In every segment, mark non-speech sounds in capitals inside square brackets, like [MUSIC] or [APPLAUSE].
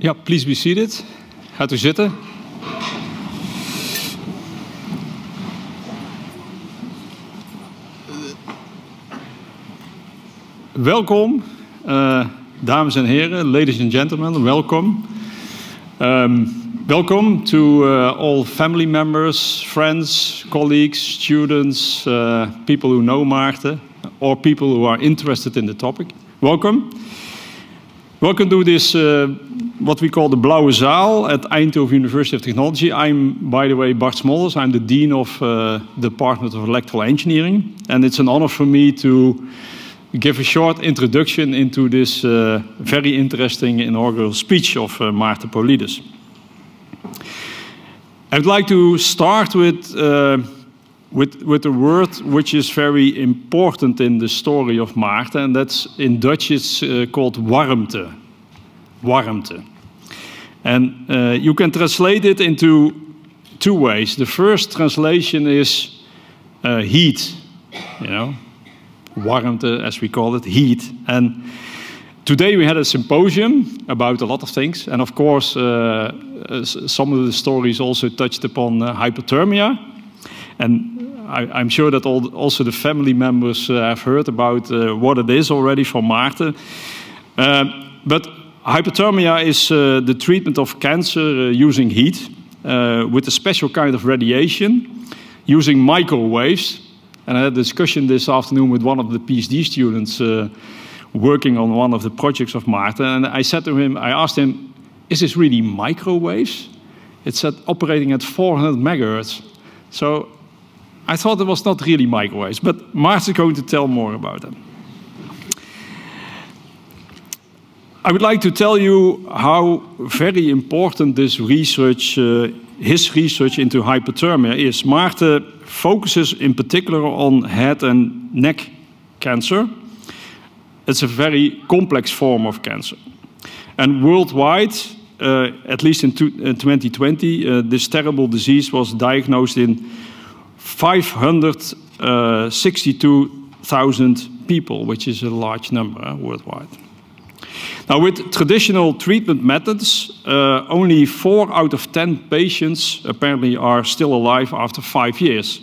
Ja, please be seated. Gaat u zitten. Welkom, uh, dames en heren, ladies and gentlemen, welcome. Um, welcome to uh, all family members, friends, colleagues, students, uh, people who know Maarten, or people who are interested in the topic. Welcome. Welcome to this, what we call the Blauwe Zaal at Eindhoven University of Technology. I'm, by the way, Bart Smolders. I'm the Dean of uh, the Department of Electrical Engineering. And it's an honor for me to give a short introduction into this uh, very interesting inaugural speech of uh, Maarten Polides. I'd like to start with uh, with, with a word which is very important in the story of Maarten, and that's in Dutch it's uh, called warmte. Warmte. And uh, you can translate it into two ways. The first translation is uh, heat, you know, warmte as we call it, heat. And today we had a symposium about a lot of things, and of course, uh, some of the stories also touched upon uh, hyperthermia. And I, am sure that all, also the family members uh, have heard about uh, what it is already from Maarten. But hyperthermia is uh, the treatment of cancer uh, using heat uh, with a special kind of radiation using microwaves. And I had a discussion this afternoon with one of the PhD students working on one of the projects of Maarten. And I said to him, I asked him, is this really microwaves? It's at operating at 400 megahertz. So I thought it was not really microwaves, but Mars is going to tell more about them. I would like to tell you how very important this research, uh, his research into hyperthermia is. Maarten focuses in particular on head and neck cancer. It's a very complex form of cancer. And worldwide, uh, at least in, in 2020, uh, this terrible disease was diagnosed in 562,000 people, which is a large number uh, worldwide. Now, with traditional treatment methods, uh, only four out of 10 patients apparently are still alive after five years.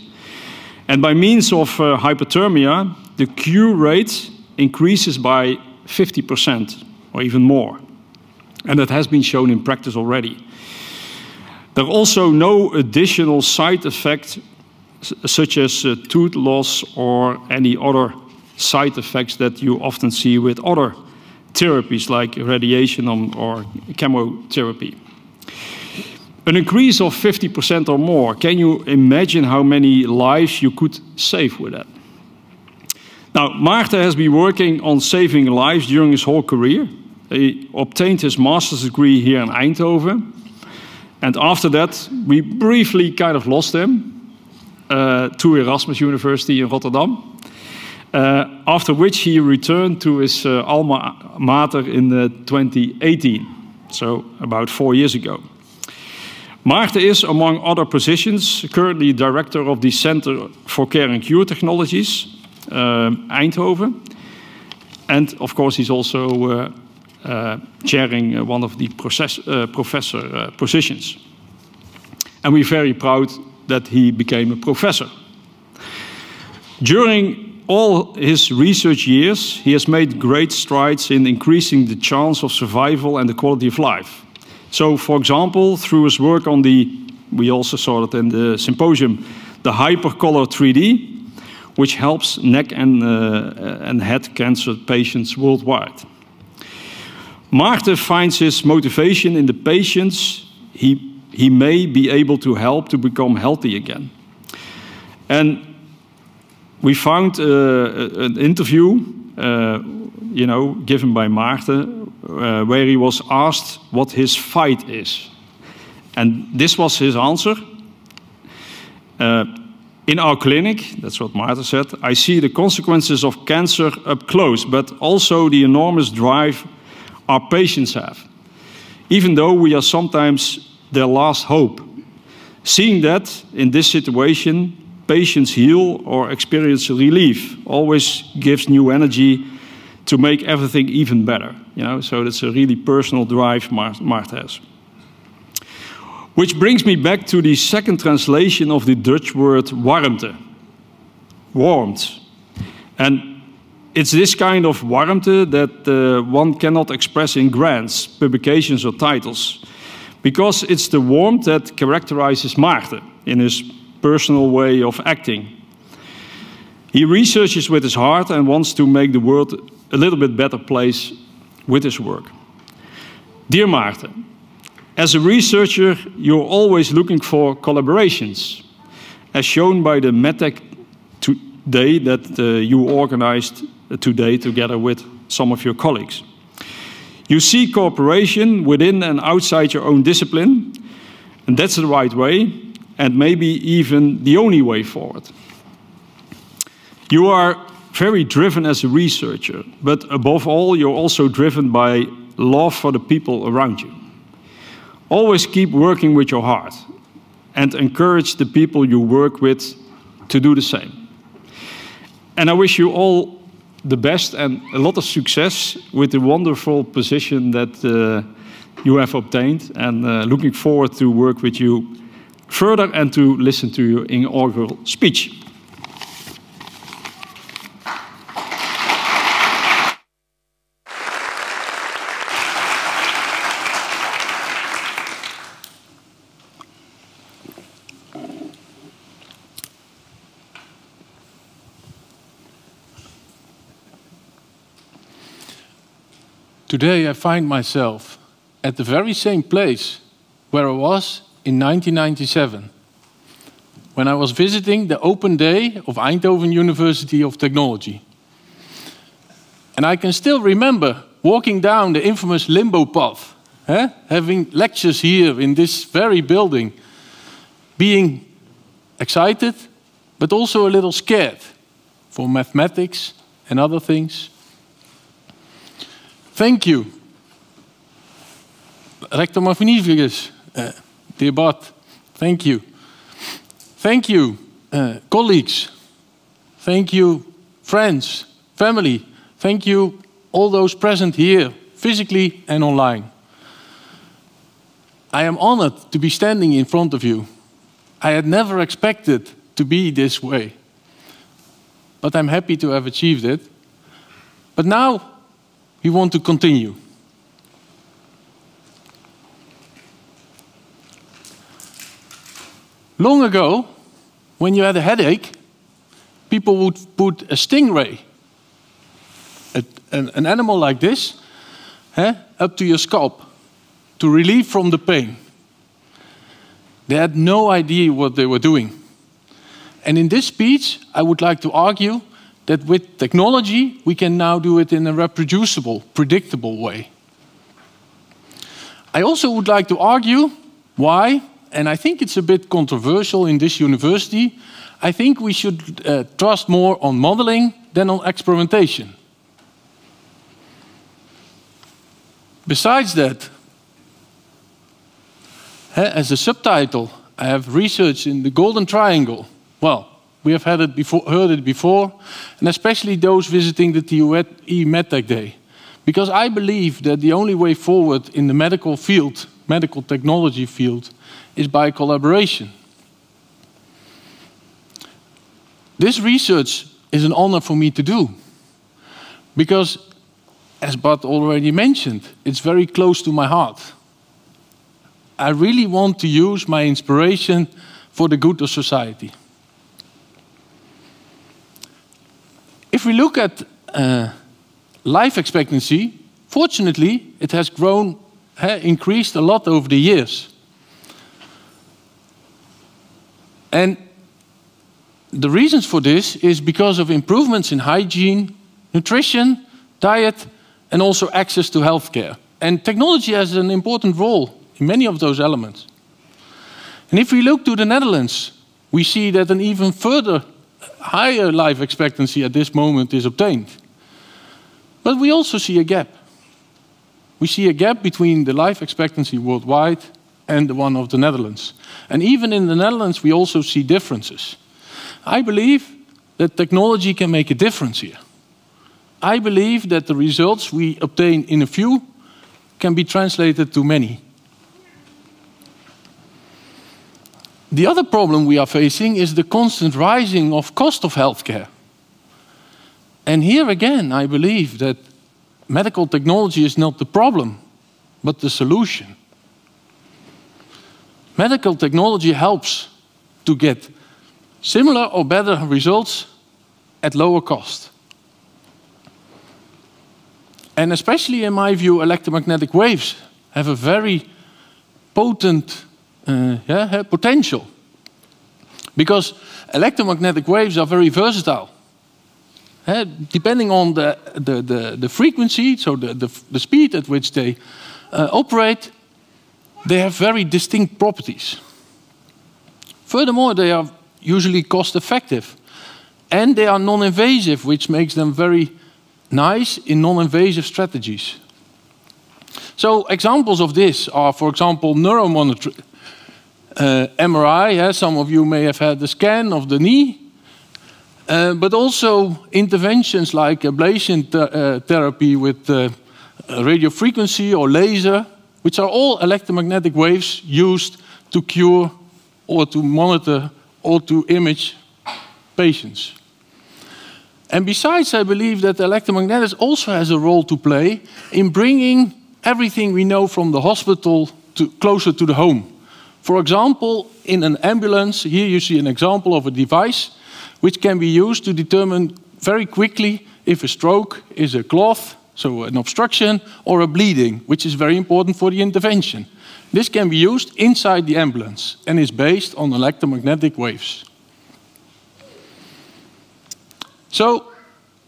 And by means of uh, hyperthermia, the cure rate increases by 50% or even more. And that has been shown in practice already. There are also no additional side effects such as uh, tooth loss or any other side effects that you often see with other therapies like radiation or chemotherapy. An increase of 50% or more, can you imagine how many lives you could save with that? Now, Maarten has been working on saving lives during his whole career. He obtained his master's degree here in Eindhoven. And after that, we briefly kind of lost him uh, to Erasmus University in Rotterdam. Uh, after which he returned to his uh, alma mater in 2018, so about four years ago. Maarten is, among other positions, currently director of the Center for Care and Cure Technologies, uh, Eindhoven. And of course, he's also uh, uh, chairing one of the process, professor positions. And we're very proud that he became a professor. During all his research years, he has made great strides in increasing the chance of survival and the quality of life. So, for example, through his work on the, we also saw it in the symposium, the HYPERcollar 3D, which helps neck and, uh, and head cancer patients worldwide. Maarten finds his motivation in the patients he he may be able to help to become healthy again. And we found uh, an interview, uh, you know, given by Maarten, uh, where he was asked what his fight is. And this was his answer. In our clinic, that's what Maarten said, I see the consequences of cancer up close, but also the enormous drive our patients have. Even though we are sometimes their last hope. Seeing that in this situation, patients heal or experience relief always gives new energy to make everything even better. You know, so that's a really personal drive Mart has. Which brings me back to the second translation of the Dutch word warmte, warmth. And it's this kind of warmte that uh, one cannot express in grants, publications, or titles, because it's the warmth that characterizes Maarten in his personal way of acting. He researches with his heart and wants to make the world a little bit better place with his work. Dear Maarten, as a researcher, you're always looking for collaborations, as shown by the MedTech day that uh, you organized today together with some of your colleagues. You see cooperation within and outside your own discipline, and that's the right way, and maybe even the only way forward. You are very driven as a researcher, but above all, you're also driven by love for the people around you. Always keep working with your heart and encourage the people you work with to do the same. And I wish you all the best and a lot of success with the wonderful position that uh, you have obtained. And uh, looking forward to work with you further and to listen to your inaugural speech. Today I find myself at the very same place where I was in 1997 when I was visiting the open day of Eindhoven University of Technology. And I can still remember walking down the infamous limbo path, eh? having lectures here in this very building, being excited, but also a little scared for mathematics and other things. Thank you. Rector Magnificus, uh, dear Bart, thank you. Thank you, uh, colleagues. Thank you, friends, family. Thank you, all those present here, physically and online. I am honored to be standing in front of you. I had never expected to be this way. But I'm happy to have achieved it. But now we want to continue. Long ago, when you had a headache, people would put a stingray, a, an, an, animal like this, eh, up to your scalp to relieve from the pain. They had no idea what they were doing. And in this speech, I would like to argue that with technology, we can now do it in a reproducible, predictable way. I also would like to argue why, and I think it's a bit controversial in this university, I think we should uh, trust more on modeling than on experimentation. Besides that, as a subtitle, I have research in the Golden Triangle. Well, we have had it before, heard it before, and especially those visiting the TUE MedTech Day. Because I believe that the only way forward in the medical field, medical technology field, is by collaboration. This research is an honor for me to do. Because, as Bart already mentioned, it's very close to my heart. I really want to use my inspiration for the good of society. If we look at uh, life expectancy, fortunately, it has grown, uh, increased a lot over the years. And the reasons for this is because of improvements in hygiene, nutrition, diet, and also access to healthcare. And technology has an important role in many of those elements. And if we look to the Netherlands, we see that an even further higher life expectancy at this moment is obtained. But we also see a gap. We see a gap between the life expectancy worldwide and the one of the Netherlands. And even in the Netherlands, we also see differences. I believe that technology can make a difference here. I believe that the results we obtain in a few can be translated to many. The other problem we are facing is the constant rising of cost of healthcare. And here again, I believe that medical technology is not the problem, but the solution. Medical technology helps to get similar or better results at lower cost. And especially in my view, electromagnetic waves have a very potent uh, yeah, potential. Because electromagnetic waves are very versatile. Uh, depending on the, the, the, the, frequency, so the, the, the speed at which they uh, operate, they have very distinct properties. Furthermore, they are usually cost effective. And they are non invasive, which makes them very nice in non-invasive strategies. So examples of this are, for example, neuromonitoring. Uh, MRI, yeah, some of you may have had the scan of the knee, uh, but also interventions like ablation th uh, therapy with uh, radio frequency or laser, which are all electromagnetic waves used to cure or to monitor or to image patients. And besides, I believe that electromagnetics also has a role to play in bringing everything we know from the hospital to closer to the home. For example, in an ambulance, here you see an example of a device which can be used to determine very quickly if a stroke is a clot, so an obstruction, or a bleeding, which is very important for the intervention. This can be used inside the ambulance and is based on electromagnetic waves. So,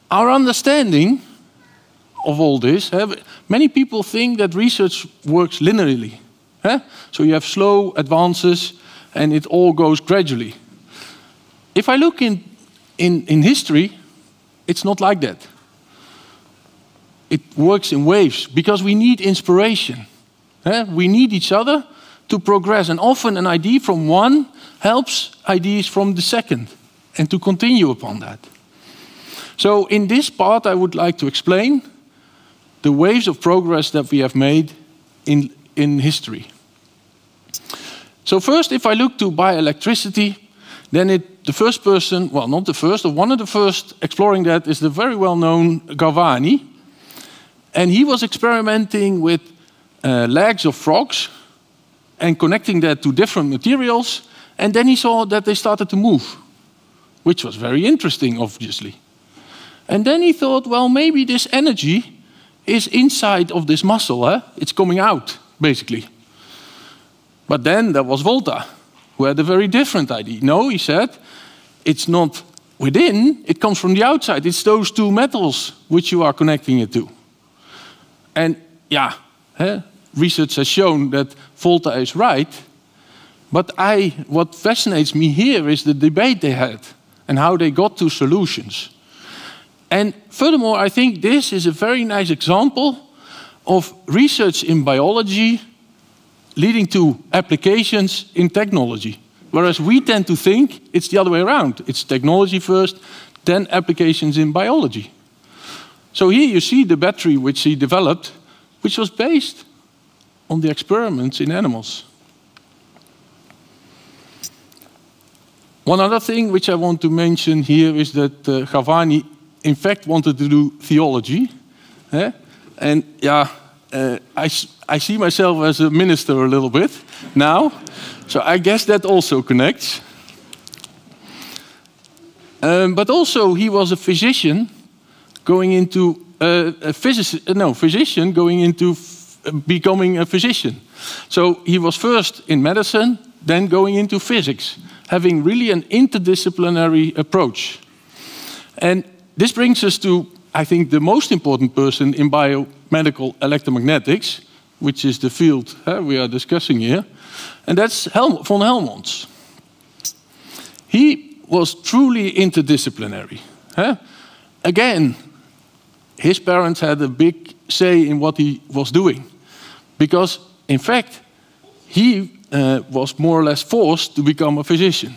our understanding of all this, many people think that research works linearly. So, you have slow advances and it all goes gradually. If I look in, in, in history, it's not like that. It works in waves because we need inspiration. We need each other to progress, and often an idea from one helps ideas from the second, and to continue upon that. So in this part, I would like to explain the waves of progress that we have made in, in history. So first, if I look to bioelectricity, then it, the first person, well, not the first, one of the first exploring that is the very well-known Galvani. And he was experimenting with uh, legs of frogs and connecting that to different materials. And then he saw that they started to move, which was very interesting, obviously. And then he thought, well, maybe this energy is inside of this muscle. Eh? It's coming out, basically. But then there was Volta, who had a very different idea. No, he said, it's not within, it comes from the outside. It's those two metals which you are connecting it to. And yeah, research has shown that Volta is right. But I, what fascinates me here is the debate they had and how they got to solutions. And furthermore, I think this is a very nice example of research in biology leading to applications in technology. Whereas we tend to think it's the other way around. It's technology first, then applications in biology. So here you see the battery which he developed, which was based on the experiments in animals. One other thing which I want to mention here is that uh, Galvani in fact wanted to do theology. Eh? And yeah, uh, I, I see myself as a minister a little bit now. So I guess that also connects. Um, but also, he was a physician going into uh, a physicist, uh, no, physician going into becoming a physician. So he was first in medicine, then going into physics, having really an interdisciplinary approach. And this brings us to, I think, the most important person in biomedical electromagnetics, which is the field uh, we are discussing here, and that's Hel von Helmholtz. He was truly interdisciplinary. Again, his parents had a big say in what he was doing, because in fact, he uh, was more or less forced to become a physician.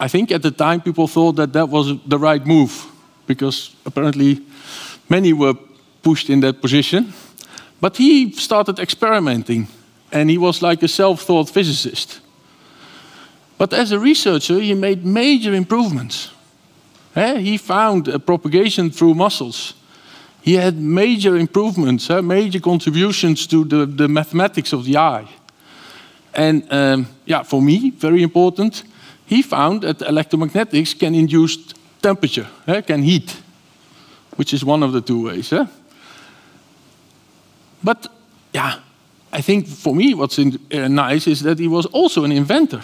I think at the time people thought that that was the right move. because apparently many were pushed in that position. But he started experimenting, and he was like a self taught physicist. But as a researcher, he made major improvements. He found propagation through muscles. He had major improvements, major contributions to the, the mathematics of the eye. And um, yeah, for me, very important, he found that electromagnetics can induce temperature, can heat, which is one of the two ways. But yeah, I think for me what's in, uh, nice is that he was also an inventor.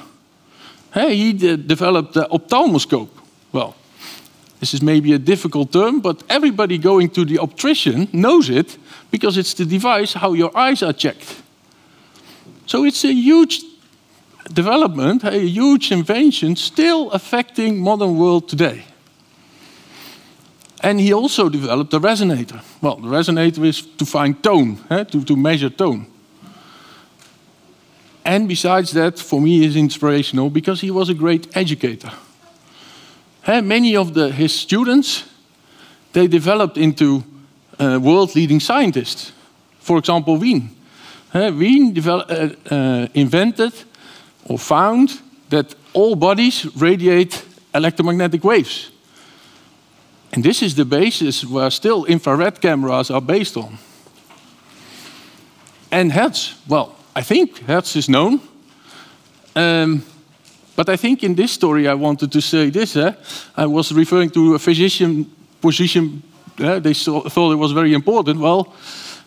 Hey, he developed the ophthalmoscope. Well, this is maybe a difficult term, but everybody going to the optician knows it because it's the device how your eyes are checked. So it's a huge development, a huge invention still affecting modern world today. And he also developed a resonator. Well, the resonator is to find tone, eh, to, to measure tone. And besides that, for me, is inspirational because he was a great educator. Many of the, his students, they developed into uh, world-leading scientists. For example, Wien. Eh, Wien uh, uh, invented or found that all bodies radiate electromagnetic waves. And this is the basis where still infrared cameras are based on. And Hertz, well, I think Hertz is known. Um, but I think in this story I wanted to say this. Eh? I was referring to a physician position. Eh? They saw, thought it was very important. Well,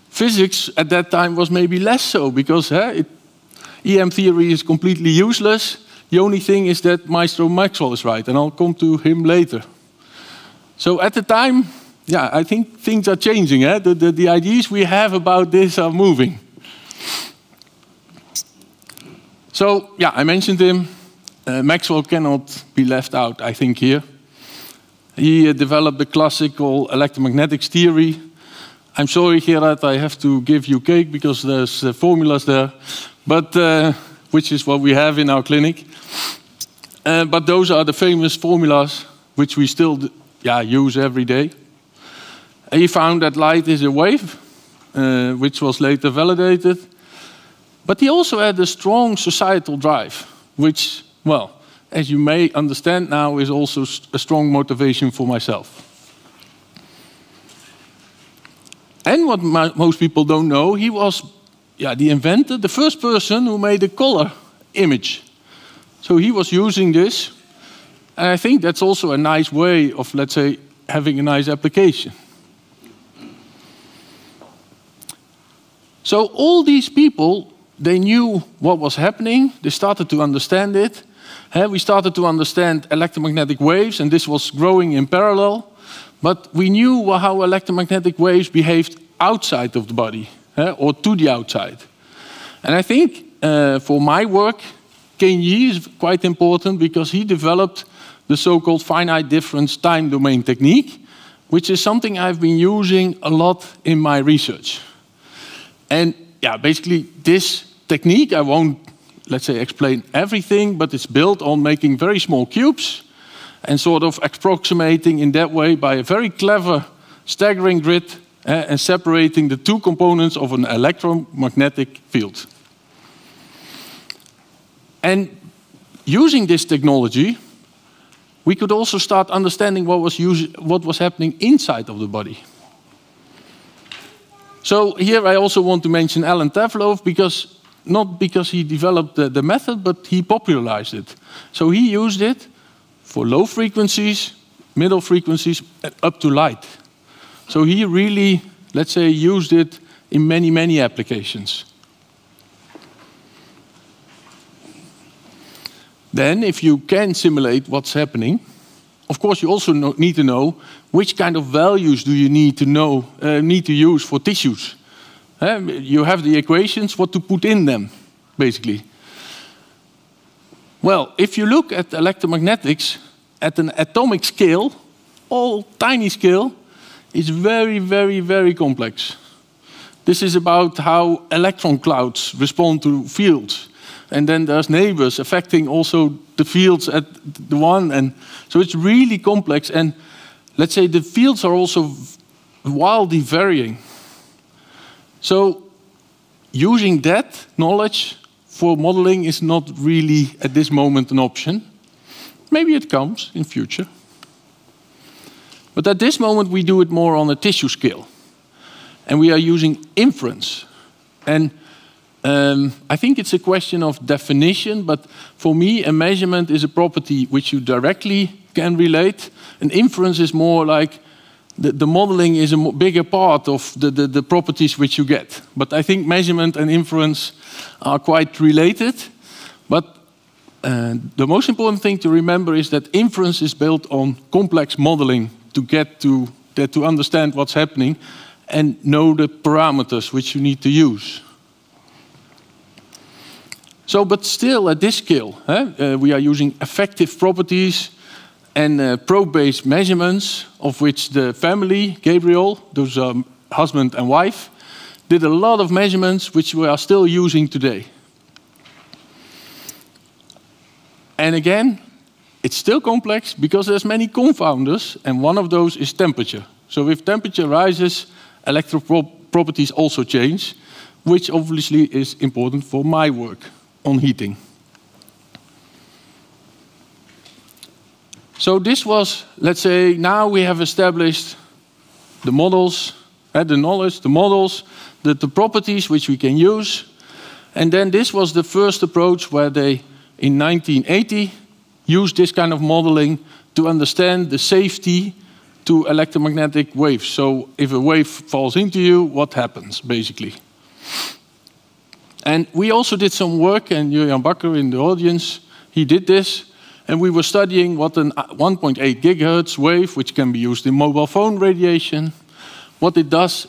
physics at that time was maybe less so because eh, it, EM theory is completely useless. The only thing is that Maestro Maxwell is right, and I'll come to him later. So at the time, yeah, I think things are changing. Eh? The, the, the ideas we have about this are moving. So, yeah, I mentioned him. Uh, Maxwell cannot be left out, I think, here. He uh, developed the classical electromagnetics theory. I'm sorry, Gerard, I have to give you cake because there's uh, formulas there, but which is what we have in our clinic. But those are the famous formulas which we still yeah, use every day. He found that light is a wave, which was later validated. But he also had a strong societal drive, which, well, as you may understand now, is also a strong motivation for myself. And what most people don't know, he was yeah, the inventor, the first person who made a color image. So he was using this and I think that's also a nice way of, let's say, having a nice application. So all these people, they knew what was happening. They started to understand it. We started to understand electromagnetic waves, and this was growing in parallel. But we knew how electromagnetic waves behaved outside of the body, or to the outside. And I think uh, for my work, Kane Yee is quite important because he developed the so-called finite difference time domain technique, which is something I've been using a lot in my research. And yeah, basically this technique, I won't, let's say, explain everything, but it's built on making very small cubes and sort of approximating in that way by a very clever staggering grid uh, and separating the two components of an electromagnetic field. And using this technology, we could also start understanding what was, what was happening inside of the body. So here I also want to mention Allen Taflove because not because he developed the, the, method, but he popularized it. So he used it for low frequencies, middle frequencies, up to light. So he really, let's say, used it in many, many applications. Then, if you can simulate what's happening, of course, you also know, need to know which kind of values do you need to know, uh, need to use for tissues. You have the equations, what to put in them, basically. Well, if you look at electromagnetics at an atomic scale, all tiny scale, is very, very, very complex. This is about how electron clouds respond to fields and then there's neighbors affecting also the fields at the one. And so it's really complex. And let's say the fields are also wildly varying. So using that knowledge for modeling is not really at this moment an option. Maybe it comes in future. But at this moment, we do it more on a tissue scale. And we are using inference. And um, I think it's a question of definition, but for me, a measurement is a property which you directly can relate. An inference is more like the, the modeling is a bigger part of the, the, the, properties which you get. But I think measurement and inference are quite related. But uh, the most important thing to remember is that inference is built on complex modeling to get to, to understand what's happening and know the parameters which you need to use. So, but still at this scale, uh, we are using effective properties and uh, probe-based measurements of which the family, Gabriel, those um, husband and wife, did a lot of measurements which we are still using today. And again, it's still complex because there's many confounders, and one of those is temperature. So if temperature rises, electrical properties also change, which obviously is important for my work on heating. So this was, let's say, now we have established the models, uh, the knowledge, the models, the, the properties which we can use. And then this was the first approach where they, in 1980, used this kind of modeling to understand the safety to electromagnetic waves. So if a wave falls into you, what happens, basically? And we also did some work, and Jurriaan Bakker in the audience, he did this. And we were studying what an 1.8 gigahertz wave, which can be used in mobile phone radiation, what it does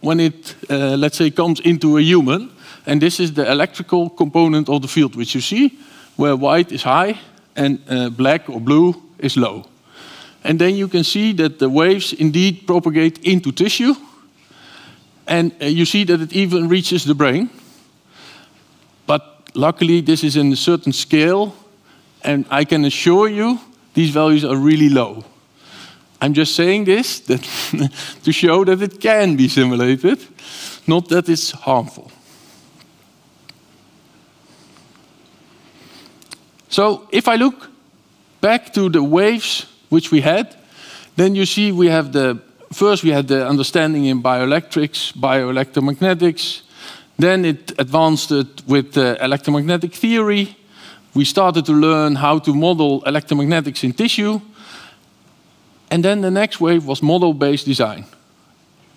when it, uh, let's say, comes into a human. And this is the electrical component of the field, which you see, where white is high and uh, black or blue is low. And then you can see that the waves indeed propagate into tissue. And uh, you see that it even reaches the brain. But luckily, this is in a certain scale and I can assure you, these values are really low. I'm just saying this [LAUGHS] to show that it can be simulated, not that it's harmful. So if I look back to the waves which we had, then you see we have the first we had the understanding in bioelectrics, bioelectromagnetics, then it advanced it with electromagnetic theory, we started to learn how to model electromagnetics in tissue. And then the next wave was model-based design,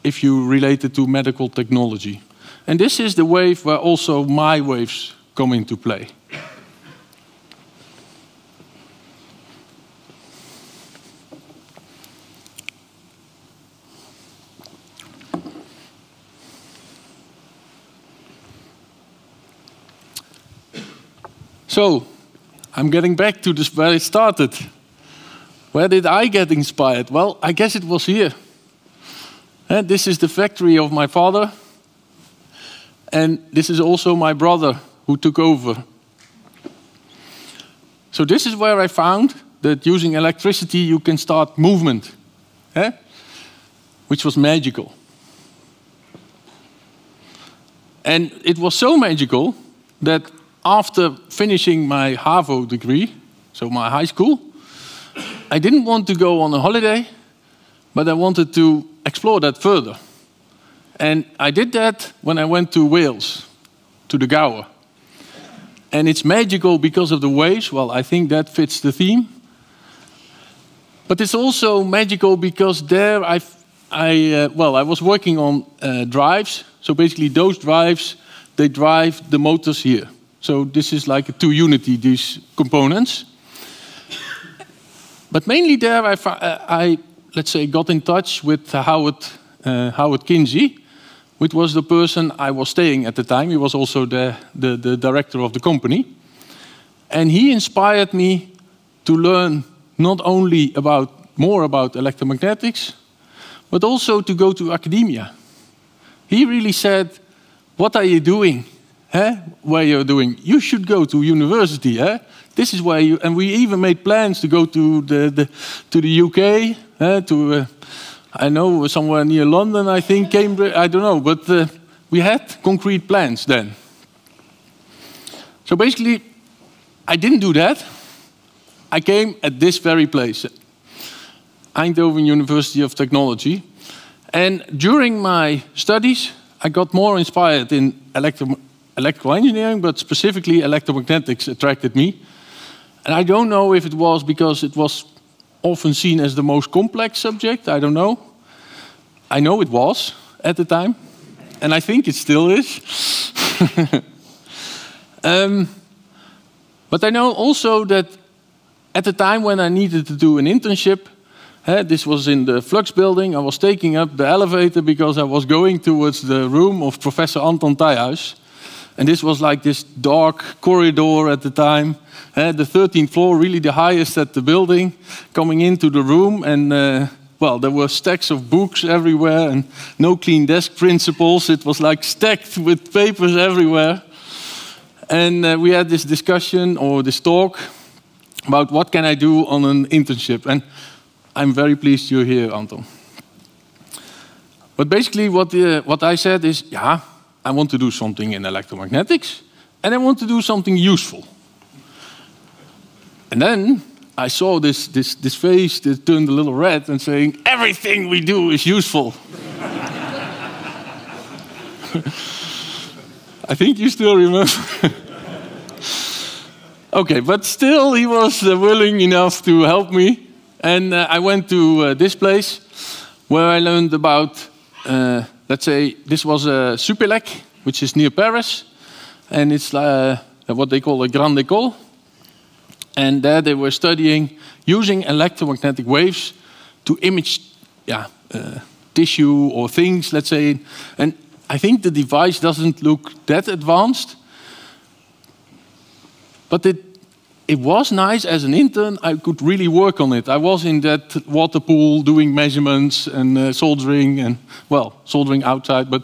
if you relate it to medical technology. And this is the wave where also my waves come into play. So, I'm getting back to this where it started. Where did I get inspired? Well, I guess it was here. And this is the factory of my father. And this is also my brother who took over. So this is where I found that using electricity you can start movement, eh? which was magical. And it was so magical that after finishing my HAVO degree, so my high school, I didn't want to go on a holiday, but I wanted to explore that further. And I did that when I went to Wales, to the Gower. And it's magical because of the waves. Well, I think that fits the theme. But it's also magical because there I, I uh, well, I was working on uh, drives. So basically, those drives, they drive the motors here. So this is like a two unity, these components. But mainly there, I, uh, I, let's say, got in touch with Howard, uh, Howard Kinsey, which was the person I was staying at the time. He was also the, the, the director of the company. And he inspired me to learn not only about more about electromagnetics, but also to go to academia. He really said, What are you doing? Eh, where you're doing, you should go to university. Eh? this is where you, and we even made plans to go to the, the to the UK, uh, to, uh, I know, somewhere near London, I think, Cambridge, I don't know, but uh, we had concrete plans then. So basically, I didn't do that. I came at this very place, Eindhoven University of Technology. And during my studies, I got more inspired in electro electrical engineering, but specifically electromagnetics attracted me. And I don't know if it was because it was often seen as the most complex subject, I don't know. I know it was at the time, and I think it still is. [LAUGHS] um, but I know also that at the time when I needed to do an internship, uh, this was in the Flux building, I was taking up the elevator because I was going towards the room of Professor Anton Tijhuis. And this was like this dark corridor at the time. Uh, the 13th floor, really the highest at the building, coming into the room. And, uh, well, there were stacks of books everywhere and no clean desk principles. It was like stacked with papers everywhere. And uh, we had this discussion or this talk about what can I do on an internship. And I'm very pleased you're here, Anton. But basically, what, the, what I said is, yeah, I want to do something in electromagnetics, and I want to do something useful. And then I saw this, this, this face that turned a little red and saying, everything we do is useful. [LAUGHS] I think you still remember. [LAUGHS] okay, but still, he was uh, willing enough to help me. And uh, I went to uh, this place where I learned about uh, let's say this was a Supélec, which is near Paris, and it's uh, what they call a grande école. And there they were studying using electromagnetic waves to image yeah, uh, tissue or things, let's say. And I think the device doesn't look that advanced, but it it was nice as an intern. I could really work on it. I was in that water pool doing measurements and uh, soldering, and well, soldering outside, but.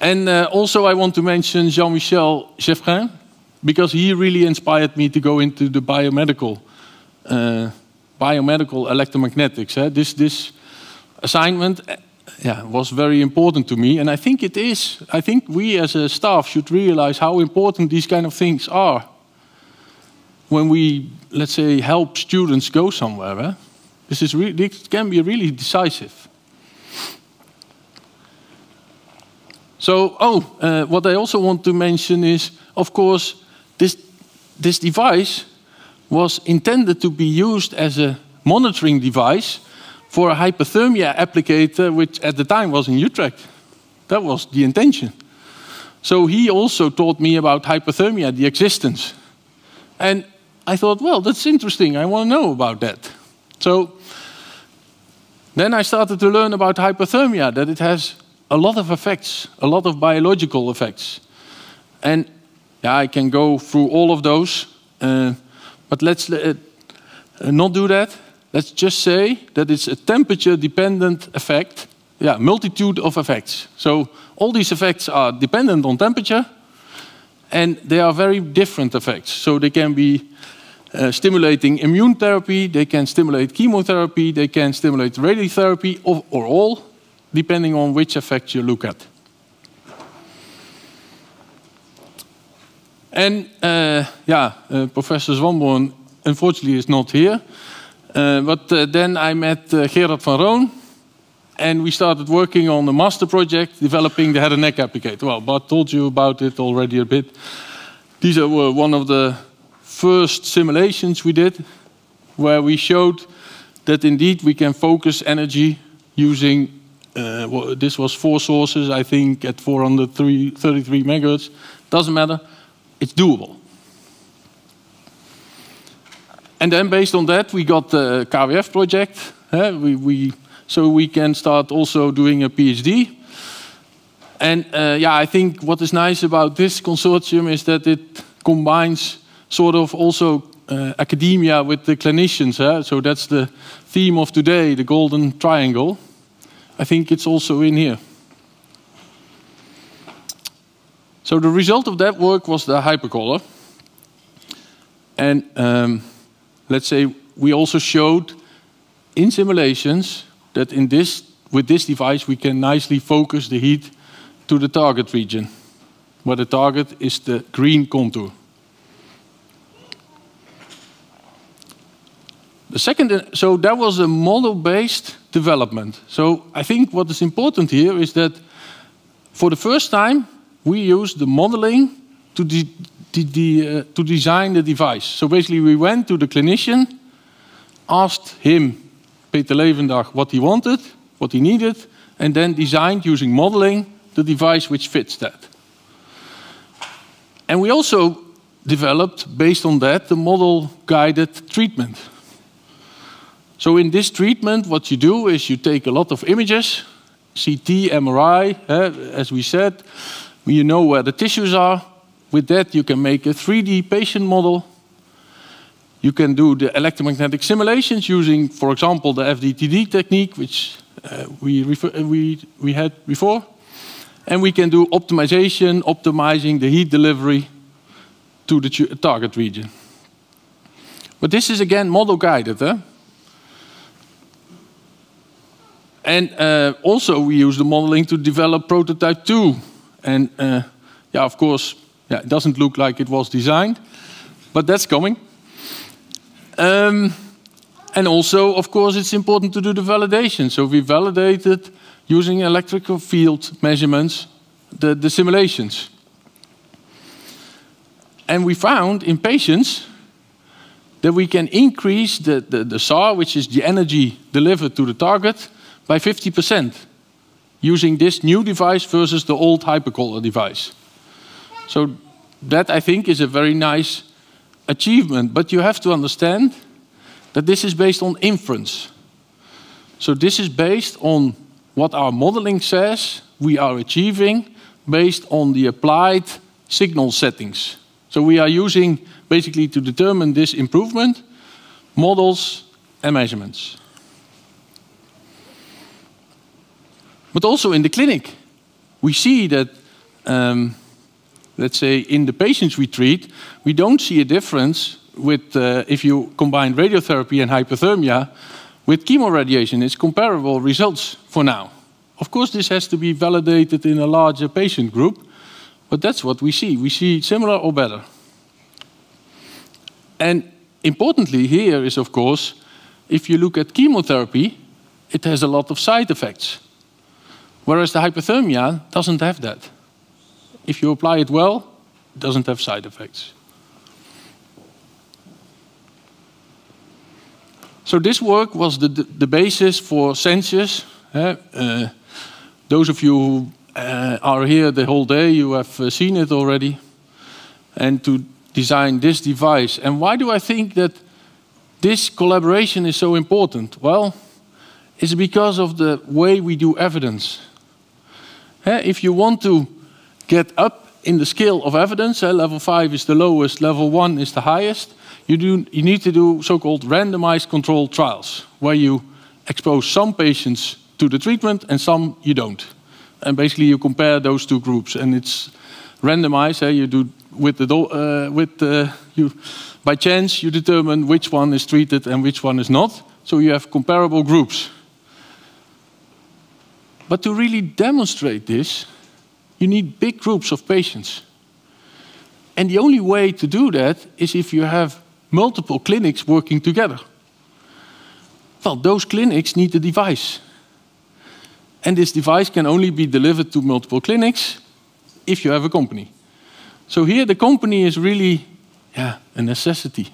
And uh, also, I want to mention Jean Michel Geffrin, because he really inspired me to go into the biomedical, uh, biomedical electromagnetics. Eh? This, this assignment yeah, was very important to me. And I think it is. I think we as a staff should realize how important these kind of things are when we, let's say, help students go somewhere. Eh? This, is this can be really decisive. So, oh, uh, what I also want to mention is, of course, this, this device was intended to be used as a monitoring device for a hyperthermia applicator, which at the time was in Utrecht. That was the intention. So he also taught me about hyperthermia, the existence. And I thought, well, that's interesting. I want to know about that. So then I started to learn about hyperthermia, that it has a lot of effects, a lot of biological effects. And yeah, I can go through all of those, uh, but let's uh, not do that. Let's just say that it's a temperature dependent effect. Yeah, multitude of effects. So all these effects are dependent on temperature and they are very different effects. So they can be uh, stimulating immune therapy, they can stimulate chemotherapy, they can stimulate radiotherapy, or, or all, depending on which effect you look at. And uh, yeah, uh, Professor Zwamborn unfortunately is not here. But uh, then I met uh, Gerard van Rhoon, and we started working on a master project developing the head and neck applicator. Well, Bart told you about it already a bit. These were one of the first simulations we did, where we showed that indeed we can focus energy using, uh, well, this was four sources, I think, at 433 megahertz. Doesn't matter, it's doable. And then based on that, we got the KWF project. Uh, we, we, so we can start also doing a PhD. And uh, yeah, I think what is nice about this consortium is that it combines sort of also uh, academia with the clinicians. So that's the theme of today, the golden triangle. I think it's also in here. So the result of that work was the HYPERcollar. And um, let's say we also showed in simulations that in this, with this device we can nicely focus the heat to the target region, where the target is the green contour. The second, uh, so that was a model-based development. So I think what is important here is that for the first time, we used the modeling to, de de de uh, to design the device. So basically, we went to the clinician, asked him, Peter Levendag, what he wanted, what he needed, and then designed using modeling the device which fits that. And we also developed, based on that, the model-guided treatment. So in this treatment, what you do is you take a lot of images, CT, MRI, eh, as we said, you know where the tissues are. With that, you can make a 3D patient model. You can do the electromagnetic simulations using, for example, the FDTD technique, which uh, we, uh, we, we had before. And we can do optimization, optimizing the heat delivery to the target region. But this is again model guided. And uh, also we use the modeling to develop prototype 2. And uh, yeah, of course, yeah, it doesn't look like it was designed, but that's coming. Um, and also, of course, it's important to do the validation. So we validated using electrical field measurements the, the simulations. And we found in patients that we can increase the, the, the SAR, which is the energy delivered to the target, by 50% using this new device versus the old HYPERcollar device. So that, I think, is a very nice achievement. But you have to understand that this is based on inference. So this is based on what our modeling says we are achieving based on the applied signal settings. So we are using, basically, to determine this improvement, models and measurements. But also in the clinic, we see that, um, let's say, in the patients we treat, we don't see a difference with uh, if you combine radiotherapy and hyperthermia with chemoradiation. It's comparable results for now. Of course, this has to be validated in a larger patient group, but that's what we see. We see similar or better. And importantly here is, of course, if you look at chemotherapy, it has a lot of side effects. Whereas the hyperthermia doesn't have that. If you apply it well, it doesn't have side effects. So this work was the, the, basis for Sensius. Uh, those of you who uh, are here the whole day, you have uh, seen it already. And to design this device. And why do I think that this collaboration is so important? Well, it's because of the way we do evidence. If you want to get up in the scale of evidence, level 5 is the lowest, level 1 is the highest, you, do, you need to do so-called randomized controlled trials, where you expose some patients to the treatment and some you don't. And basically you compare those two groups, and it's randomized. Eh? You do with the uh, with uh, you by chance you determine which one is treated and which one is not. So you have comparable groups. But to really demonstrate this, you need big groups of patients. And the only way to do that is if you have multiple clinics working together. Well, those clinics need a device. And this device can only be delivered to multiple clinics if you have a company. So here the company is really yeah, a necessity.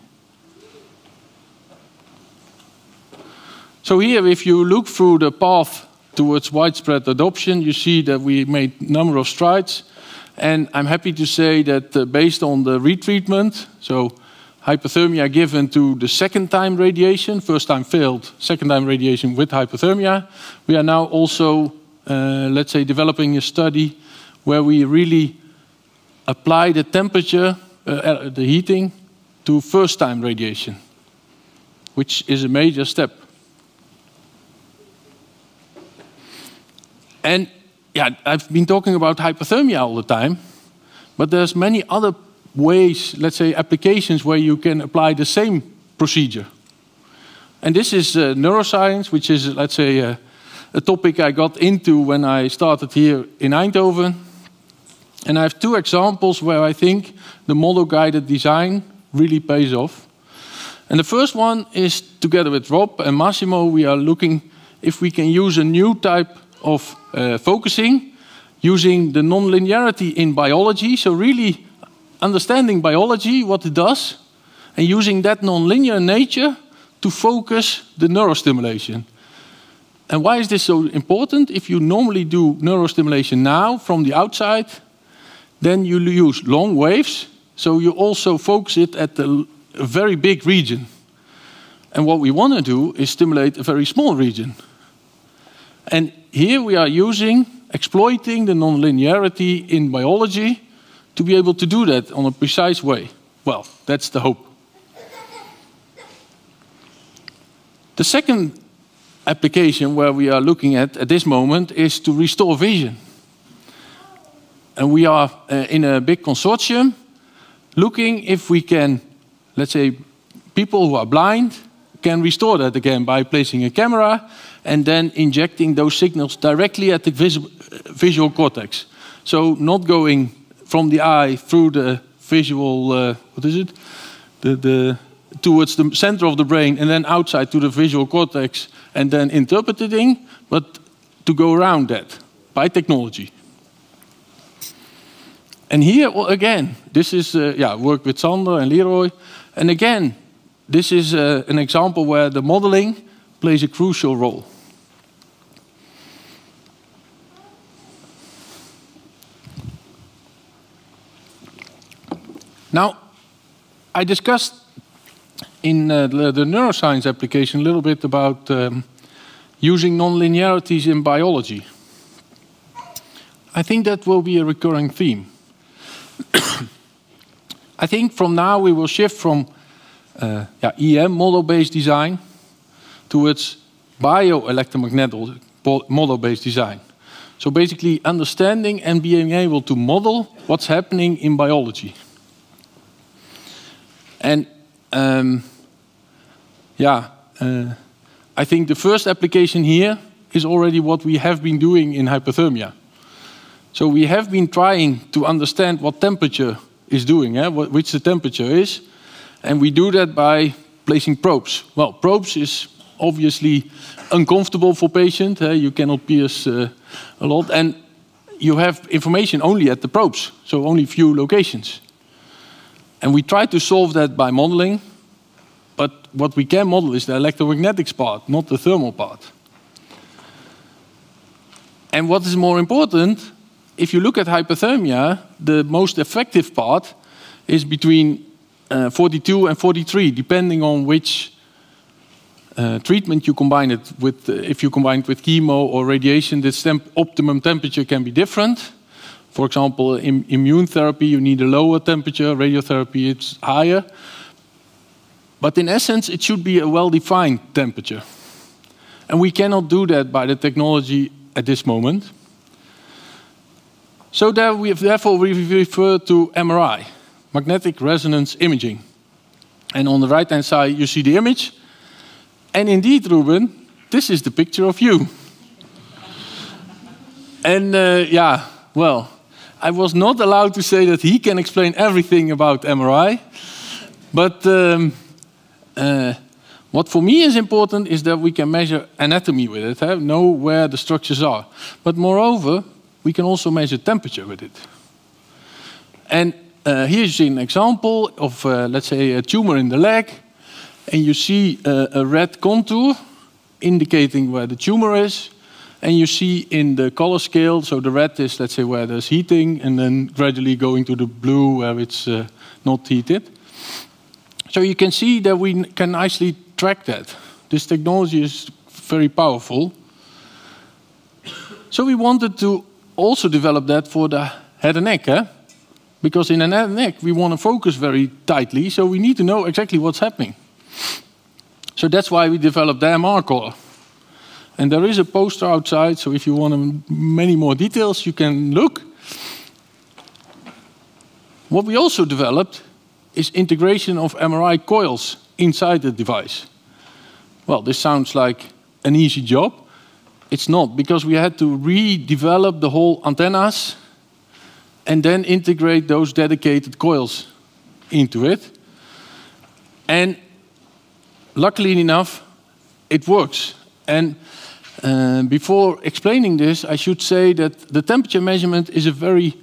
So here, if you look through the path towards widespread adoption. You see that we made a number of strides. And I'm happy to say that uh, based on the retreatment, so hyperthermia given to the second time radiation, first time failed, second time radiation with hyperthermia, we are now also, uh, let's say, developing a study where we really apply the temperature, uh, uh the heating, to first time radiation, which is a major step. And yeah, I've been talking about hyperthermia all the time, But there's many other ways, let's say applications where you can apply the same procedure. And this is uh, neuroscience, which is, let's say, uh, a topic I got into when I started here in Eindhoven. And I have two examples where I think the model-guided design really pays off. And the first one is together with Rob and Massimo, we are looking if we can use a new type of uh, focusing using the nonlinearity in biology. So really understanding biology, what it does, and using that nonlinear nature to focus the neurostimulation. And why is this so important? If you normally do neurostimulation now from the outside, then you use long waves, so you also focus it at a very big region. And what we want to do is stimulate a very small region. And here we are using, exploiting the nonlinearity in biology to be able to do that on a precise way. Well, that's the hope. The second application where we are looking at at this moment is to restore vision. And we are uh, in a big consortium looking if we can, let's say, people who are blind can restore that again by placing a camera and then injecting those signals directly at the vis visual cortex. So not going from the eye through the visual, uh, what is it? The, the, towards the center of the brain and then outside to the visual cortex and then interpreting, but to go around that by technology. And here again, this is uh, yeah, work with Sander and Leroy. And again, this is uh, an example where the modeling plays a crucial role. Now, I discussed in uh, the, the, neuroscience application a little bit about um, using nonlinearities in biology. I think that will be a recurring theme. [COUGHS] I think from now we will shift from uh, yeah, EM model-based design towards bioelectromagnetic model-based design. So basically understanding and being able to model what's happening in biology. And um, yeah, uh, I think the first application here is already what we have been doing in hyperthermia. So we have been trying to understand what temperature is doing, eh, which the temperature is, and we do that by placing probes. Well, probes is obviously uncomfortable for patient. Eh? You cannot pierce uh, a lot, and you have information only at the probes, so only few locations. And we try to solve that by modeling, but what we can model is the electromagnetics part, not the thermal part. And what is more important, if you look at hyperthermia, the most effective part is between uh, 42 and 43, depending on which uh, treatment you combine it with. Uh, if you combine it with chemo or radiation, the temp optimum temperature can be different. For example, in immune therapy, you need a lower temperature, radiotherapy, it's higher. But in essence, it should be a well-defined temperature. And we cannot do that by the technology at this moment. So there we have, therefore we refer to MRI, magnetic resonance imaging. And on the right-hand side, you see the image. And indeed, Ruben, this is the picture of you. and uh, yeah, well, I was not allowed to say that he can explain everything about MRI. But um, uh, what for me is important is that we can measure anatomy with it, eh? know where the structures are. But moreover, we can also measure temperature with it. And uh, here you see an example of, uh, let's say, a tumor in the leg. And you see uh, a red contour indicating where the tumor is. And you see in the color scale, so the red is, let's say, where there's heating, and then gradually going to the blue where it's uh, not heated. So you can see that we can nicely track that. This technology is very powerful. So we wanted to also develop that for the head and neck, eh? Because in the head and neck, we want to focus very tightly, so we need to know exactly what's happening. So that's why we developed the MR collar. And there is a poster outside, so if you want many more details, you can look. What we also developed is integration of MRI coils inside the device. Well, this sounds like an easy job. It's not, because we had to redevelop the whole antennas and then integrate those dedicated coils into it. And luckily enough, it works. And uh, before explaining this, I should say that the temperature measurement is a very,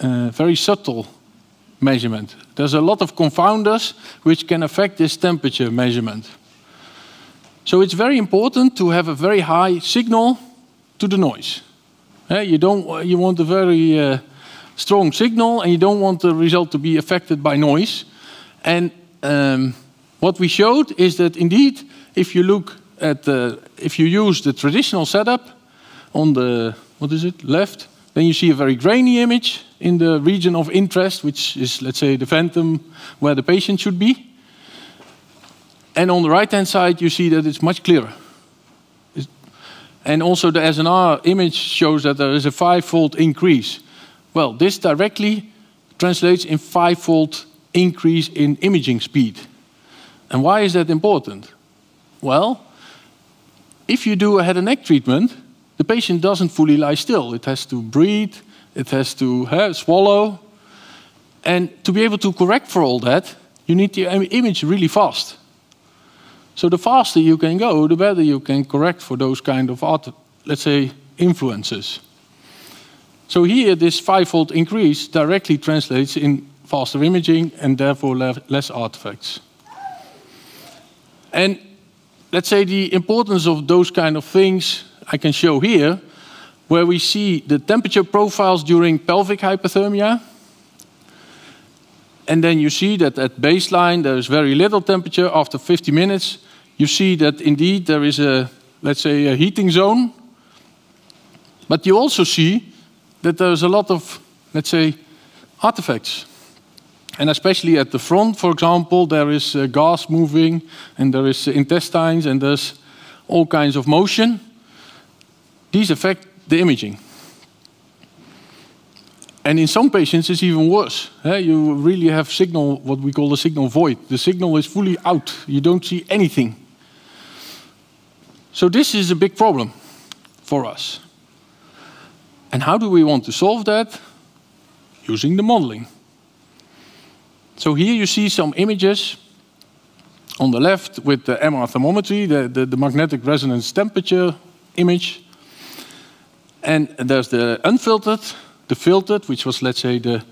uh, very subtle measurement. There's a lot of confounders which can affect this temperature measurement. So it's very important to have a very high signal to the noise. Uh, you, don't, you want a very uh, strong signal and you don't want the result to be affected by noise. And um, what we showed is that indeed, if you look at the, if you use the traditional setup on the, what is it, left, then you see a very grainy image in the region of interest, which is, let's say, the phantom where the patient should be. And on the right-hand side, you see that it's much clearer. And also the SNR image shows that there is a five-fold increase. Well, this directly translates in five-fold increase in imaging speed. And why is that important? Well, if you do a head and neck treatment, the patient doesn't fully lie still. It has to breathe, it has to uh, swallow. And to be able to correct for all that, you need the image really fast. So the faster you can go, the better you can correct for those kind of, let's say, influences. So here, this five-fold increase directly translates in faster imaging and therefore less artifacts. And let's say the importance of those kind of things I can show here, where we see the temperature profiles during pelvic hyperthermia. And then you see that at baseline there is very little temperature. After 50 minutes, you see that indeed there is a, let's say, a heating zone. But you also see that there's a lot of, let's say, artifacts. And especially at the front, for example, there is uh, gas moving, and there is uh, intestines, and there's all kinds of motion. These affect the imaging. And in some patients, it's even worse. You really have signal, what we call the signal void. The signal is fully out. You don't see anything. So this is a big problem for us. And how do we want to solve that? Using the modeling. So here you see some images on the left with the MR thermometry, the, the, the magnetic resonance temperature image. And there's the unfiltered, the filtered, which was, let's say, the,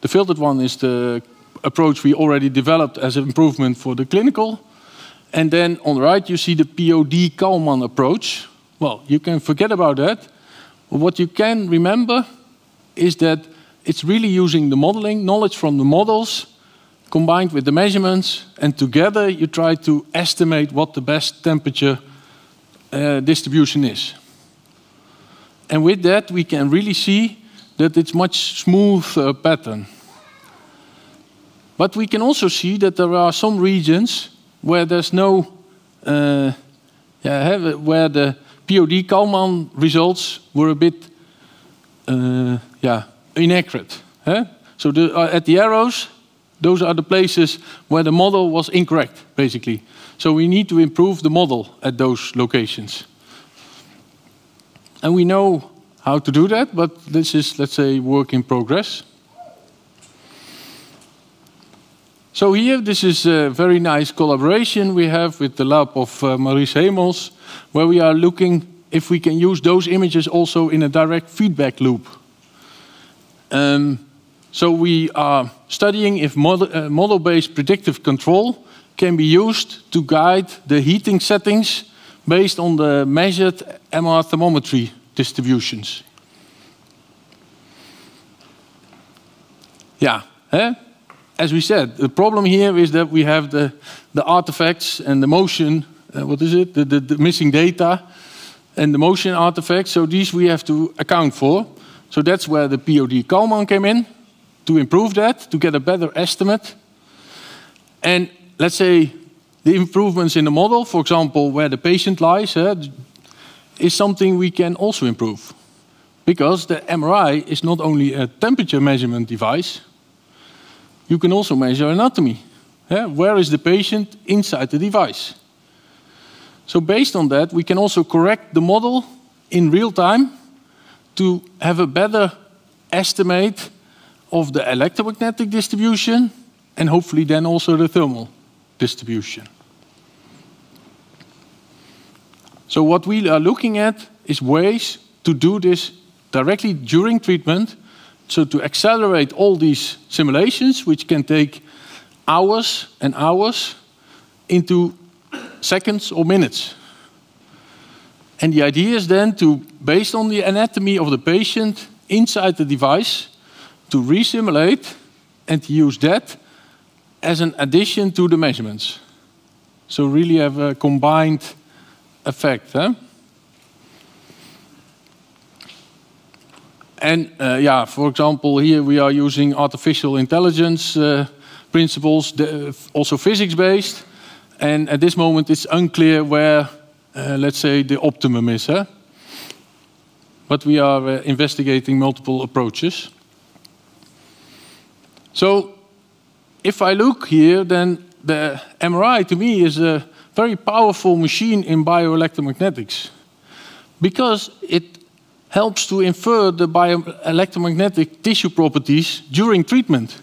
the filtered one is the approach we already developed as an improvement for the clinical. And then on the right, you see the POD Kalman approach. Well, you can forget about that. What you can remember is that it's really using the modeling, knowledge from the models, combined with the measurements, and together you try to estimate what the best temperature uh, distribution is. And with that, we can really see that it's much smoother pattern. But we can also see that there are some regions where there's no, uh, yeah, where the POD Kalman results were a bit, uh, yeah, inaccurate. Eh? So the, uh, at the arrows, those are the places where the model was incorrect, basically. So we need to improve the model at those locations. And we know how to do that, but this is, let's say, work in progress. So here, this is a very nice collaboration we have with the lab of uh, Maurice Heemels, where we are looking if we can use those images also in a direct feedback loop. Um, so we are studying if uh, model-based predictive control can be used to guide the heating settings based on the measured MR thermometry distributions. Yeah, eh? as we said, the problem here is that we have the, the artifacts and the motion, uh, what is it, the, the, the missing data, and the motion artifacts. So these we have to account for. So that's where the POD Kalman came in to improve that, to get a better estimate. And let's say the improvements in the model, for example, where the patient lies, uh, is something we can also improve. Because the MRI is not only a temperature measurement device, you can also measure anatomy. Where is the patient inside the device? So based on that, we can also correct the model in real time to have a better estimate of the electromagnetic distribution and hopefully then also the thermal distribution. So what we are looking at is ways to do this directly during treatment, so to accelerate all these simulations, which can take hours and hours, into seconds or minutes. And the idea is then to, based on the anatomy of the patient inside the device, to resimulate and use that as an addition to the measurements. So really have a combined effect. Huh? And uh, yeah, for example, here we are using artificial intelligence uh, principles, also physics-based. And at this moment, it's unclear where, uh, let's say, the optimum is. Huh? But we are uh, investigating multiple approaches. So if I look here, then the MRI to me is a very powerful machine in bioelectromagnetics because it helps to infer the bioelectromagnetic tissue properties during treatment.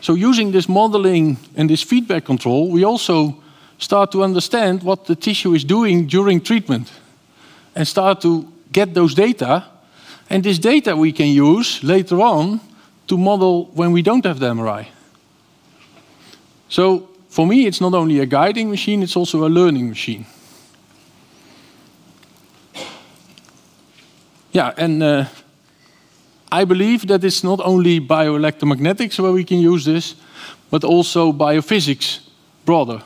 So using this modeling and this feedback control, we also start to understand what the tissue is doing during treatment and start to get those data. And this data we can use later on to model when we don't have the MRI. So for me, it's not only a guiding machine, it's also a learning machine. Yeah, and uh, I believe that it's not only bioelectromagnetics where we can use this, but also biophysics broader.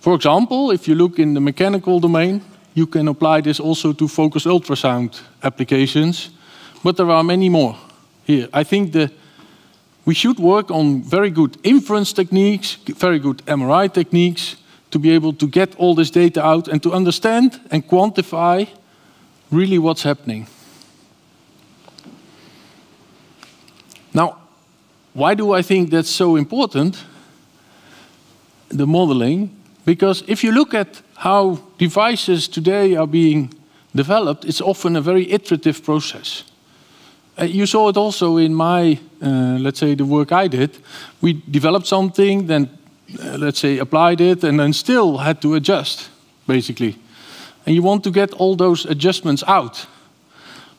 For example, if you look in the mechanical domain, you can apply this also to focused ultrasound applications, but there are many more here. I think the we should work on very good inference techniques, very good MRI techniques, to be able to get all this data out and to understand and quantify really what's happening. Now, why do I think that's so important, the modeling? Because if you look at how devices today are being developed, it's often a very iterative process. Uh, you saw it also in my, uh, let's say, the work I did. We developed something, then, uh, let's say, applied it, and then still had to adjust, basically. And you want to get all those adjustments out.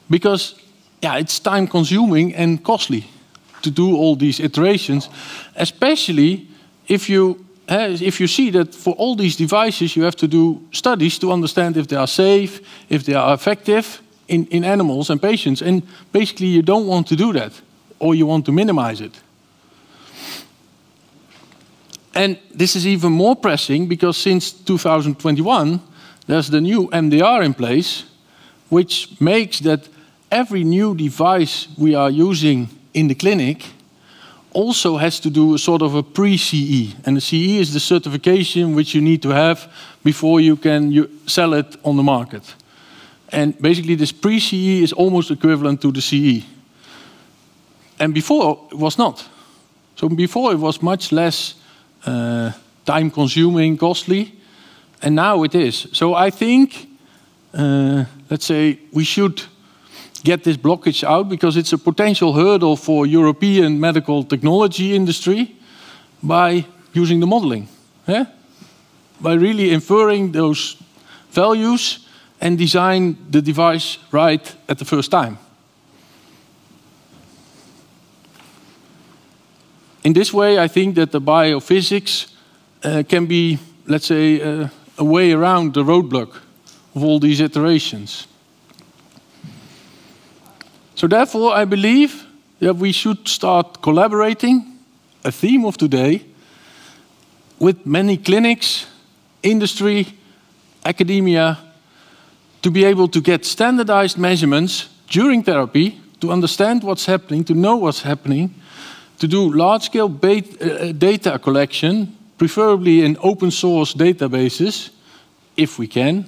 Because, yeah, it's time consuming and costly to do all these iterations, especially if you uh, if you see that for all these devices you have to do studies to understand if they are safe, if they are effective, in, in animals and patients. And basically, you don't want to do that, or you want to minimize it. And this is even more pressing because since 2021, there's the new MDR in place, which makes that every new device we are using in the clinic also has to do a sort of a pre-CE. And the CE is the certification which you need to have before you can sell it on the market. And basically, this pre CE is almost equivalent to the CE. And before, it was not. So before, it was much less uh, time consuming, costly. And now it is. So I think, uh, let's say, we should get this blockage out because it's a potential hurdle for European medical technology industry by using the modeling. Yeah? By really inferring those values and design the device right at the first time. In this way, I think that the biophysics uh, can be, let's say, uh, a way around the roadblock of all these iterations. So therefore, I believe that we should start collaborating, a theme of today, with many clinics, industry, academia, to be able to get standardized measurements during therapy to understand what's happening, to know what's happening, to do large-scale uh, data collection, preferably in open source databases, if we can.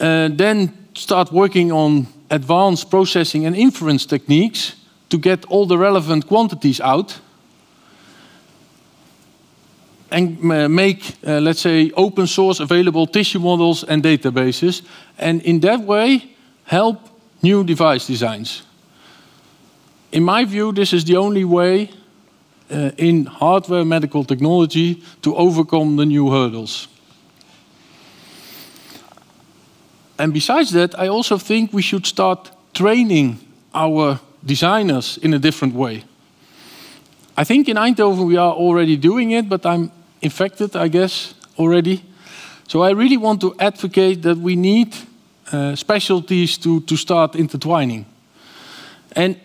Uh, then start working on advanced processing and inference techniques to get all the relevant quantities out. And make, uh, let's say, open source available tissue models and databases, and in that way help new device designs. In my view, this is the only way uh, in hardware medical technology to overcome the new hurdles. And besides that, I also think we should start training our designers in a different way. I think in Eindhoven we are already doing it, but I'm infected, I guess, already. So I really want to advocate that we need uh, specialties to, to start intertwining. And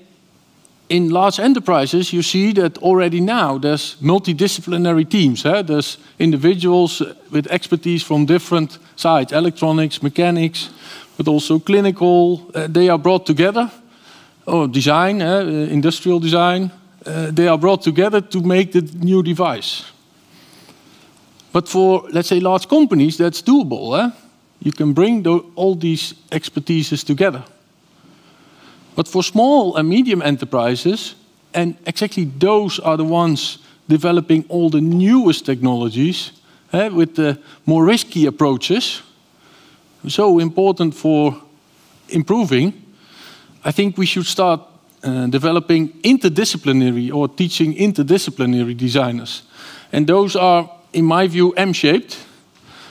in large enterprises, you see that already now there's multidisciplinary teams. There's individuals with expertise from different sides, electronics, mechanics, but also clinical. Uh, they are brought together. Oh, design, eh? industrial design, uh, they are brought together to make the new device. But for, let's say, large companies, that's doable. Eh? You can bring the, all these expertises together. But for small and medium enterprises, and exactly those are the ones developing all the newest technologies eh, with the more risky approaches, so important for improving, I think we should start uh, developing interdisciplinary or teaching interdisciplinary designers. And those are, in my view, M-shaped.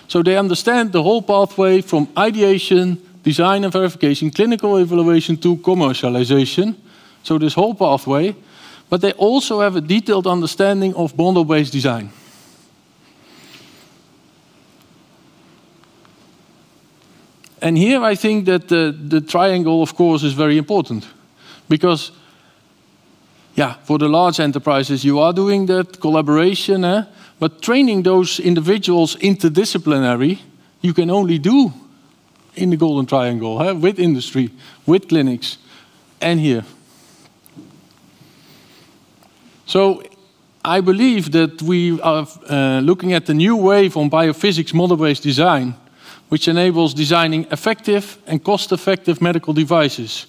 So they understand the whole pathway from ideation, design and verification, clinical evaluation to commercialization. So this whole pathway. But they also have a detailed understanding of model-based design. And here I think that the, the triangle, of course, is very important. Because, yeah, for the large enterprises, you are doing that collaboration, eh? But training those individuals interdisciplinary, you can only do in the Golden Triangle eh? with industry, with clinics, and here. So I believe that we are uh, looking at the new wave on biophysics model-based design, which enables designing effective and cost-effective medical devices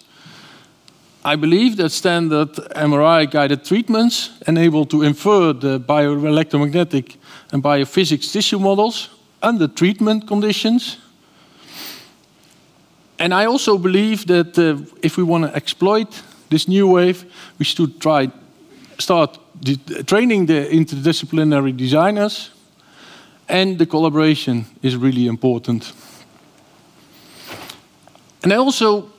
I believe that standard MRI-guided treatments enable to infer the bioelectromagnetic and biophysics tissue models under treatment conditions. And I also believe that uh, if we want to exploit this new wave, we should try start training the interdisciplinary designers, and the collaboration is really important. And I also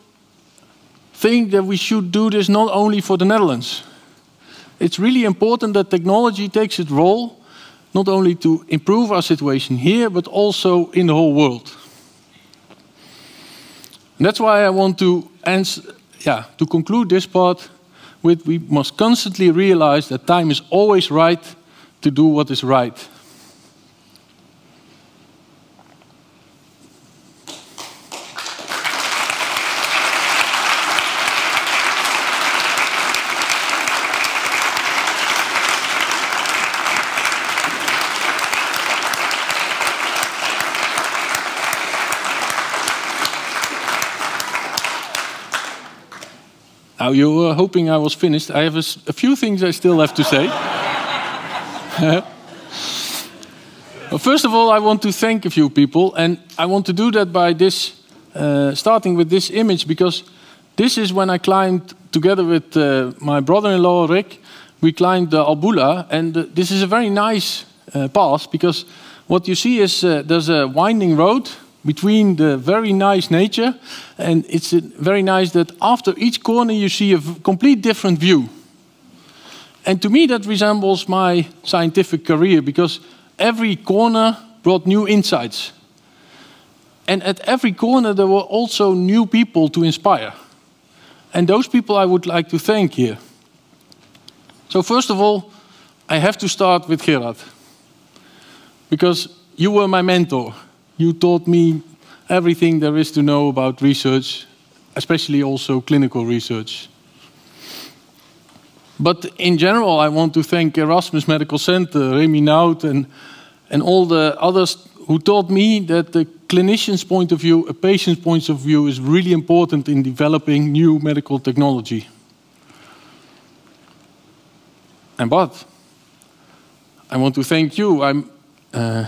think that we should do this not only for the Netherlands. It's really important that technology takes its role not only to improve our situation here, but also in the whole world. And that's why I want to answer, yeah, to conclude this part with we must constantly realize that time is always right to do what is right. Now, you were hoping I was finished. I have a, a few things I still have to say. [LAUGHS] well, first of all, I want to thank a few people, and I want to do that by this, uh, starting with this image, because this is when I climbed together with uh, my brother-in-law Rick. We climbed the Albula, and uh, this is a very nice uh, path because what you see is uh, there's a winding road between the very nice nature and it's very nice that after each corner you see a complete different view. And to me that resembles my scientific career because every corner brought new insights. And at every corner there were also new people to inspire. And those people I would like to thank here. So first of all, I have to start with Gerard. Because you were my mentor you taught me everything there is to know about research, especially also clinical research. But in general, I want to thank Erasmus Medical Center, Remi Nout, and, and all the others who taught me that the clinician's point of view, a patient's point of view, is really important in developing new medical technology. And but I want to thank you. I'm, uh,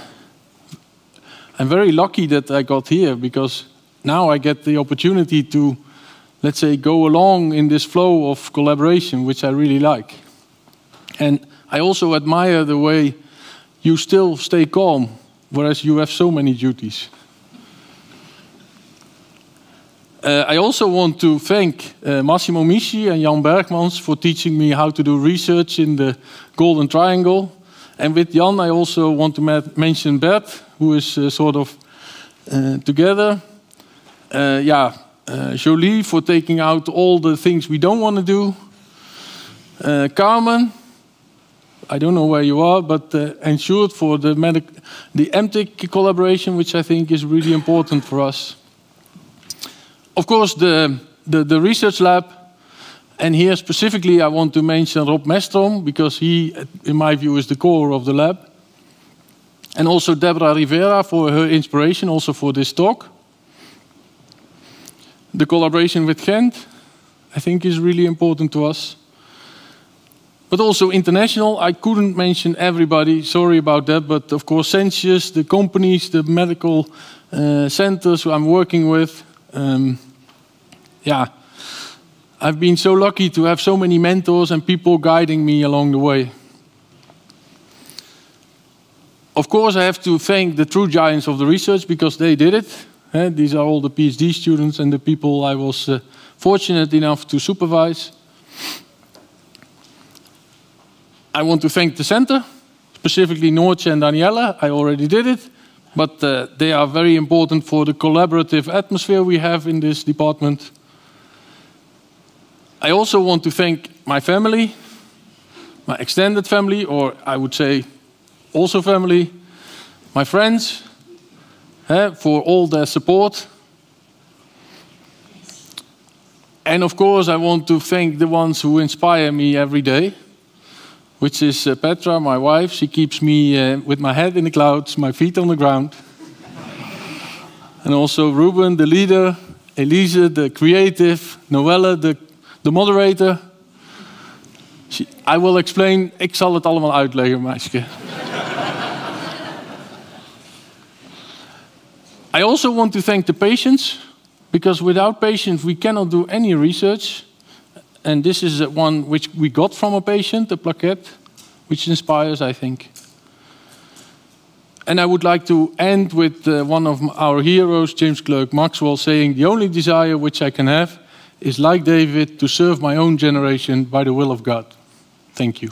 I'm very lucky that I got here because now I get the opportunity to, let's say, go along in this flow of collaboration, which I really like. And I also admire the way you still stay calm, whereas you have so many duties. Uh, I also want to thank uh, Massimo Mischi and Jan Bergmans for teaching me how to do research in the Golden Triangle. And with Jan, I also want to mention Bert, who is uh, sort of uh, together. Uh, yeah, uh, Jolie for taking out all the things we don't want to do. Carmen, I don't know where you are, but uh, ensured for the, medic the MTIC collaboration, which I think is really important for us. Of course, the, the, the, research lab, and here specifically I want to mention Rob Mestrom, because he, in my view, is the core of the lab. And also Deborah Rivera for her inspiration, also for this talk. The collaboration with Ghent, I think, is really important to us but also international. I couldn't mention everybody, sorry about that, but of course, Sensius, the companies, the medical uh, centers who I'm working with. Um, yeah, I've been so lucky to have so many mentors and people guiding me along the way. Of course, I have to thank the true giants of the research because they did it. Eh, these are all the PhD students and the people I was uh, fortunate enough to supervise. I want to thank the center, specifically Noortje and Daniela. I already did it, but uh, they are very important for the collaborative atmosphere we have in this department. I also want to thank my family, my extended family, or I would say also family, my friends, uh, for all their support. And of course, I want to thank the ones who inspire me every day which is uh, Petra, my wife. She keeps me uh, with my head in the clouds, my feet on the ground. and also Ruben, the leader, Elise, the creative, Noelle, the, the moderator. I will explain, ik zal het allemaal uitleggen, meisje. I also want to thank the patients, because without patients we cannot do any research. And this is one which we got from a patient, a plaquette, which inspires, I think. And I would like to end with uh, one of our heroes, James Clerk Maxwell, saying, The only desire which I can have is, like David, to serve my own generation by the will of God. Thank you.